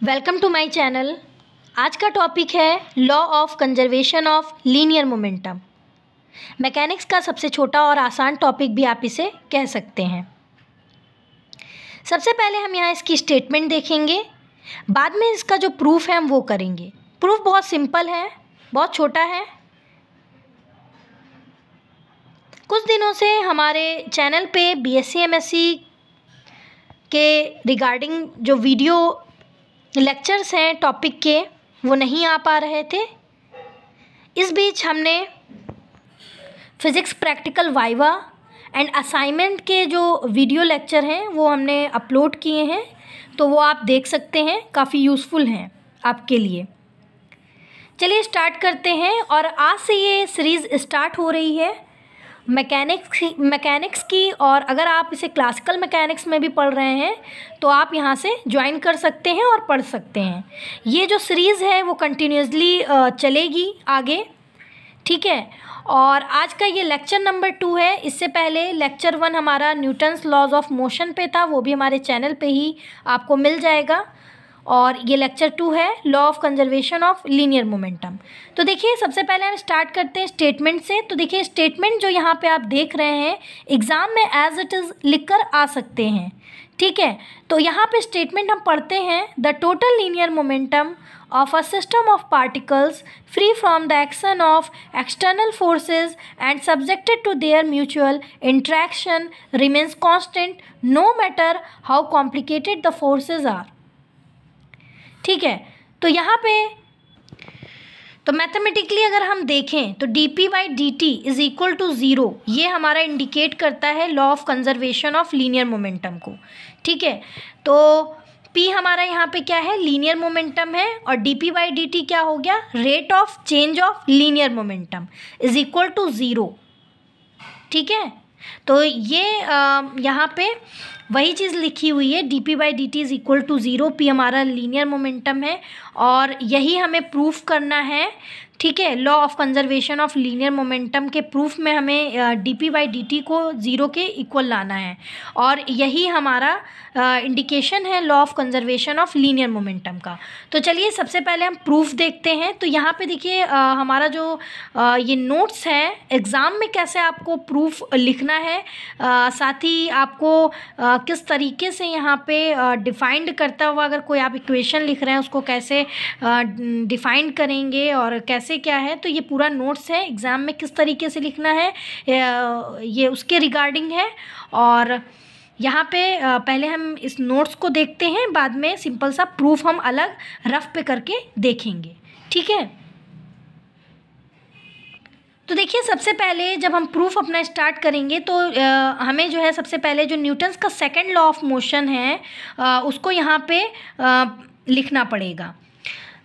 Welcome to my channel आज का topic है law of conservation of linear momentum mechanics का सबसे छोटा और आसान टॉपिक भी आप इसे कह सकते हैं। सबसे पहले हम यहाँ इसकी स्टेटमेंट देखेंगे। बाद में इसका जो प्रूफ है हम वो करेंगे। प्रूफ बहुत सिंपल है, बहुत छोटा है। कुछ दिनों से हमारे चैनल पे बी एस के रिगार्डिंग जो वीडियो लेक्चर्स हैं टॉपिक के, वो नहीं आ पा रहे थे। इस बीच हमने physics practical viva and assignment के जो वीडियो लेक्चर हैं, वो हमने अपलोड किए हैं तो वो आप देख सकते हैं, काफ़ी यूज़फुल हैं आपके लिए। चलिए स्टार्ट करते हैं और आज से ये सीरीज़ स्टार्ट हो रही है। मैकेनिक्स मैकेनिक्स की और अगर आप इसे क्लासिकल मैकेनिक्स में भी पढ़ रहे हैं तो आप यहाँ से ज्वाइन कर सकते हैं और पढ़ सकते हैं। ये जो सीरीज़ है, वो कंटिन्यूसली चलेगी आगे, ठीक है? और आज का ये लेक्चर नंबर टू है। इससे पहले लेक्चर वन हमारा न्यूटन्स लॉज ऑफ़ मोशन पे था, वो भी हमारे चैनल पे ही आपको मिल जाएगा। और ये लेक्चर टू है law of conservation of linear momentum तो देखिए, सबसे पहले हम स्टार्ट करते हैं स्टेटमेंट से। तो देखिए स्टेटमेंट जो यहाँ पे आप देख रहे हैं एग्ज़ाम में एज इट इज़ लिख कर आ सकते हैं। ठीक है? तो यहाँ पे स्टेटमेंट हम पढ़ते हैं the total linear momentum of a system of particles free from the action of external forces and subjected to their mutual interaction remains constant no matter how complicated the forces are ठीक है? तो यहाँ पे तो mathematically अगर हम देखें तो d p by d t is equal to zero ये हमारा इंडिकेट करता है law of conservation of linear momentum को। ठीक है? तो पी हमारा यहाँ पे क्या है? लीनियर मोमेंटम है, और d p by d t क्या हो गया? Rate of change of linear momentum is equal to zero ठीक है? तो ये यहाँ पे वही चीज़ लिखी हुई है d p by d t is equal to zero p हमारा लीनियर मोमेंटम है, और यही हमें प्रूफ करना है, ठीक है? Law of conservation of linear momentum के प्रूफ में हमें d p by d t को ज़ीरो के इक्वल लाना है, और यही हमारा इंडिकेशन है law of conservation of linear momentum का। तो चलिए, सबसे पहले हम प्रूफ देखते हैं। तो यहाँ पे देखिए हमारा जो ये नोट्स है एग्ज़ाम में कैसे आपको प्रूफ लिखना है साथ ही आपको किस तरीके से यहाँ पे डिफाइंड करता हुआ अगर कोई आप इक्वेशन लिख रहे हैं, उसको कैसे डिफाइंड करेंगे और कैसे क्या है तो ये पूरा नोट्स है, एग्ज़ाम में किस तरीके से लिखना है, ये उसके रिगार्डिंग है। और यहाँ पे पहले हम इस नोट्स को देखते हैं, बाद में सिंपल सा प्रूफ हम अलग रफ पे करके देखेंगे। ठीक है? तो देखिए सबसे पहले जब हम प्रूफ अपना स्टार्ट करेंगे तो आ, हमें जो है सबसे पहले जो न्यूटन्स का सेकंड लॉ ऑफ़ मोशन है आ, उसको यहाँ पे आ, लिखना पड़ेगा।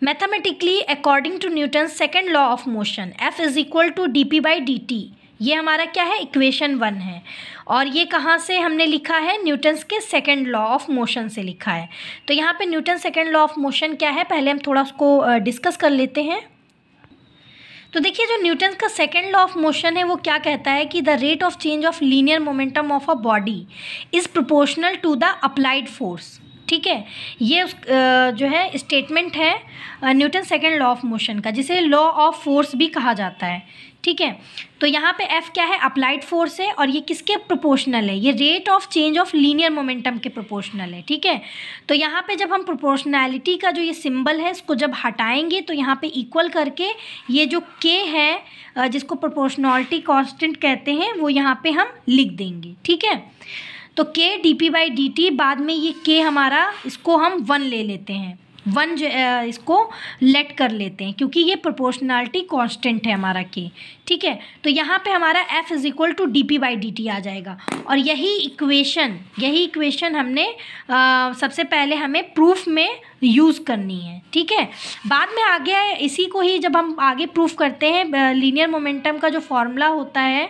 Mathematically according to Newton second law of motion F is equal to d p by d t ये हमारा क्या है? इक्वेशन वन है। और ये कहाँ से हमने लिखा है? न्यूटन्स के सेकेंड लॉ ऑफ़ मोशन से लिखा है। तो यहाँ पे Newton second law of motion क्या है? पहले हम थोड़ा उसको डिस्कस कर लेते हैं। तो देखिए, जो न्यूटन का सेकेंड लॉ ऑफ़ मोशन है, वो क्या कहता है कि the rate of change of linear momentum of a body is proportional to the applied force ठीक है? ये उस जो है स्टेटमेंट है Newton second law of motion का, जिसे लॉ ऑफ़ फोर्स भी कहा जाता है। ठीक है? तो यहाँ पे एफ़ क्या है? अप्लाइड फोर्स है, और ये किसके प्रोपोर्शनल है? ये rate of change of linear momentum के प्रोपोर्शनल है, ठीक है? तो यहाँ पे जब हम प्रोपोर्शनैलिटी का जो ये सिंबल है, इसको जब हटाएँगे तो यहाँ पे इक्वल करके ये जो के है जिसको प्रोपोर्शनलिटी कांस्टेंट कहते हैं, वो यहाँ पे हम लिख देंगे, ठीक है? तो k d p by d t बाद में ये के हमारा, इसको हम वन ले लेते हैं। वन जो इसको लेट कर लेते हैं क्योंकि ये प्रोपोर्शनैलिटी कांस्टेंट है हमारा के ठीक है? तो यहाँ पे हमारा F is equal to d p by d t आ जाएगा। और यही इक्वेशन यही इक्वेशन हमने आ, सबसे पहले हमें प्रूफ में यूज़ करनी है ठीक है? बाद में आगे इसी को ही जब हम आगे प्रूफ करते हैं लीनियर मोमेंटम का जो फॉर्मूला होता है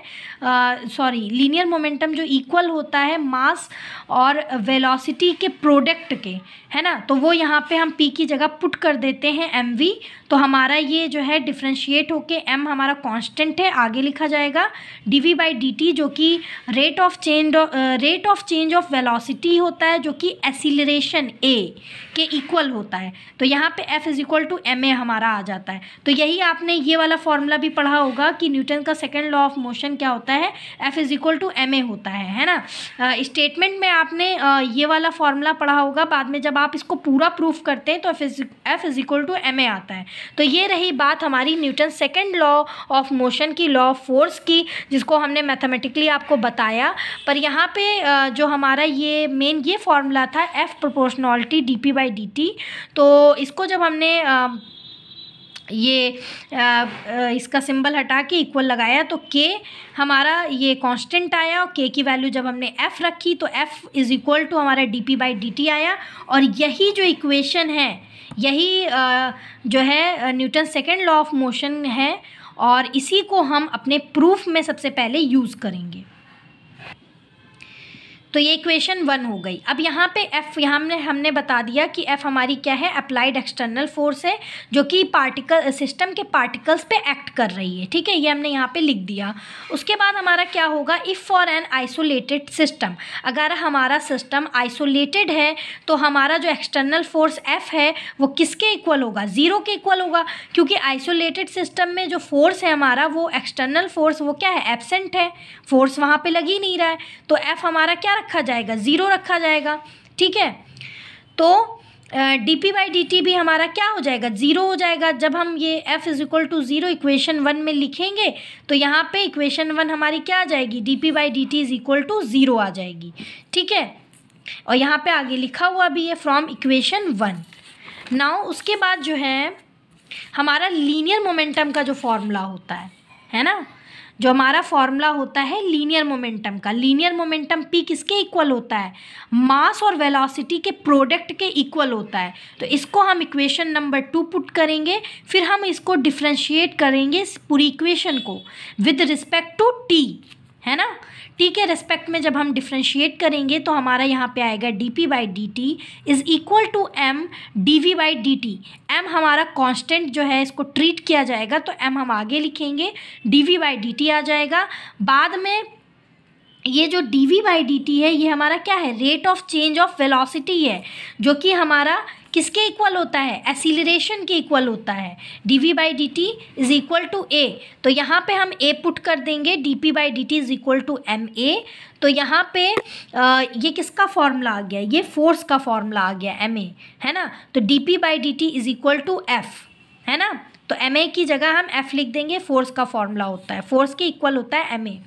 सॉरी लीनियर मोमेंटम जो इक्वल होता है मास और वेलोसिटी के प्रोडक्ट के है ना? तो वो यहाँ पे हम पी की जगह पुट कर देते हैं एम वी तो हमारा ये जो है डिफ्रेंशिएट होके एम हमारा कांस्टेंट है, आगे लिखा जाएगा d v by d t जो कि rate of change rate of change of velocity होता है, जो कि एसिलरेशन ए के इक्वल होता है। तो यहाँ पे F is equal to m a हमारा आ जाता है। तो यही आपने ये वाला फॉर्मूला भी पढ़ा होगा कि न्यूटन का सेकेंड लॉ ऑफ़ मोशन क्या होता है? F is equal to m a होता है है ना? स्टेटमेंट में आपने ये वाला फॉर्मूला पढ़ा होगा, बाद में जब आप इसको पूरा प्रूफ करते हैं तो F is equal to m a आता है। तो ये रही बात हमारी Newton second law of motion की लॉ ऑफ़ फोर्स की, जिसको हमने मैथमेटिकली आपको बताया। पर यहाँ पे जो हमारा ये मेन ये फॉर्मूला था F proportionality d p by d t तो इसको जब हमने ये आ, इसका सिंबल हटा के इक्वल लगाया तो के हमारा ये कांस्टेंट आया और के की वैल्यू जब हमने एफ़ रखी तो एफ़ इज़ इक्वल टू हमारा d p by d t आया। और यही जो इक्वेशन है यही आ, जो है Newton second law of motion है और इसी को हम अपने प्रूफ में सबसे पहले यूज़ करेंगे। तो ये इक्वेशन वन हो गई। अब यहाँ पे एफ़ यहाँ हमने हमने बता दिया कि एफ़ हमारी क्या है? अप्लाइड एक्सटर्नल फोर्स है, जो कि पार्टिकल सिस्टम के पार्टिकल्स पे एक्ट कर रही है। ठीक है? ये हमने यहाँ पे लिख दिया। उसके बाद हमारा क्या होगा? If for an isolated system अगर हमारा सिस्टम आइसोलेटेड है तो हमारा जो एक्सटर्नल फोर्स एफ़ है, वो किसके इक्वल होगा? ज़ीरो के इक्वल होगा। क्योंकि आइसोलेटेड सिस्टम में जो फोर्स है हमारा, वो एक्सटर्नल फोर्स वो क्या है? एबसेंट है। फोर्स वहाँ पर लग ही नहीं रहा है। तो एफ़ हमारा क्या रखा जाएगा ज़ीरो रखा जाएगा, ठीक है? तो d p by d t भी हमारा क्या हो जाएगा? ज़ीरो हो जाएगा। जब हम ये F is equal to zero equation one में लिखेंगे तो यहाँ पे इक्वेशन वन हमारी क्या आ जाएगी? D p by d t is equal to zero आ जाएगी, ठीक है? और यहाँ पे आगे लिखा हुआ भी है फ्रॉम इक्वेशन वन नाउ उसके बाद जो है, हमारा लीनियर मोमेंटम का जो फॉर्मूला होता है है ना? जो हमारा फॉर्मूला होता है लीनियर मोमेंटम का। लीनियर मोमेंटम पी किसके इक्वल होता है? मास और वेलोसिटी के प्रोडक्ट के इक्वल होता है। तो इसको हम इक्वेशन नंबर टू पुट करेंगे, फिर हम इसको डिफ्रेंशिएट करेंगे इस पूरी इक्वेशन को। विद रिस्पेक्ट टू टी है ना? टी के रेस्पेक्ट में जब हम डिफ्रेंशिएट करेंगे तो हमारा यहाँ पे आएगा d p by d t is equal to m d v by d t m हमारा कांस्टेंट जो है, इसको ट्रीट किया जाएगा तो एम हम आगे लिखेंगे d v by d t आ जाएगा। बाद में ये जो d v by d t है, ये हमारा क्या है? Rate of change of velocity है, जो कि हमारा किसके इक्वल होता है? एसिलरेशन के इक्वल होता है। D v by d t is equal to a तो यहाँ पे हम ए पुट कर देंगे। D p by d t is equal to m a तो यहाँ पे आ, ये किसका फॉर्मूला आ गया? ये फोर्स का फॉर्मूला आ गया एम ए है ना? तो d p by d t is equal to F है ना? तो एम ए की जगह हम एफ़ लिख देंगे। फोर्स का फॉर्मूला होता है। फोर्स के इक्वल होता है एम ए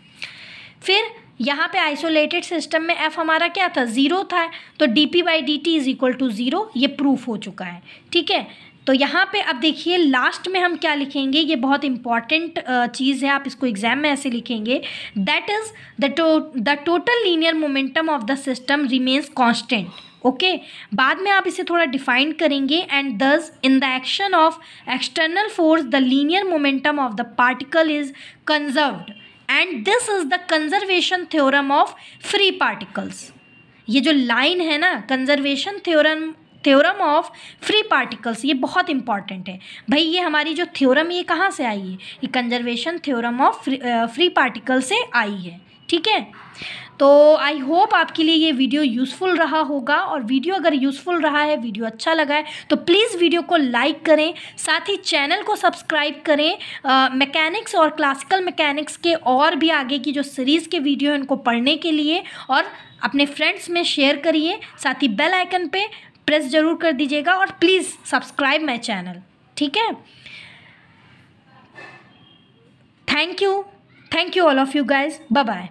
फिर यहाँ पे आइसोलेटेड सिस्टम में एफ़ हमारा क्या था? ज़ीरो था। तो D P by D T is equal to zero ये प्रूफ हो चुका है। ठीक है? तो यहाँ पे अब देखिए लास्ट में हम क्या लिखेंगे? ये बहुत इंपॉर्टेंट चीज़ है, आप इसको एग्ज़ाम में ऐसे लिखेंगे। That is the total linear momentum of the system remains constant okay बाद में आप इसे थोड़ा डिफाइन करेंगे and thus in the action of external force the linear momentum of the particle is conserved and this is the conservation theorem of free particles ये जो line है ना conservation theorem theorem of free particles ये बहुत important है। भाई, ये हमारी जो थ्योरम ये कहाँ से आई है? ये conservation theorem of free particle से आई है। ठीक है? तो आई होप आपके लिए ये वीडियो यूज़फुल रहा होगा और वीडियो अगर यूज़फुल रहा है वीडियो अच्छा लगा है तो प्लीज़ वीडियो को लाइक करें, साथ ही चैनल को सब्सक्राइब करें। मैकेनिक्स और क्लासिकल मैकेनिक्स के और भी आगे की जो सीरीज़ के वीडियो हैं, उनको पढ़ने के लिए और अपने फ्रेंड्स में शेयर करिए। साथ ही बेल आइकन पे प्रेस ज़रूर कर दीजिएगा और प्लीज़ सब्सक्राइब माई चैनल ठीक है? Thank you thank you all of you guys bye bye